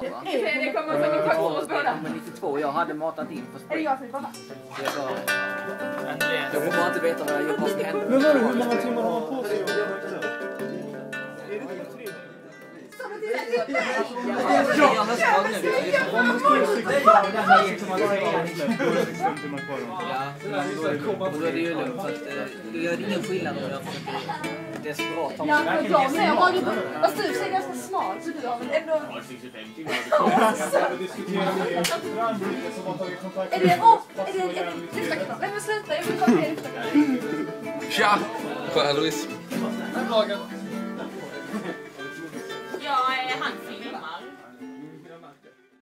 det kommer båda. Nummer 92. Jag hade matat in på Är det spring. jag som är pappa? Jag bara... Jag får bara inte veta vad, jag, vad som hände. Men vadå, hur många timmar har man på sig? Jag har då, är det ju lugnt. Det gör ingen skillnad om jag försöker desperat ta mig jag med. Har du, alltså du ser ganska det? Är det, är det. Tja! Sköna Louise. Jag är Hansa.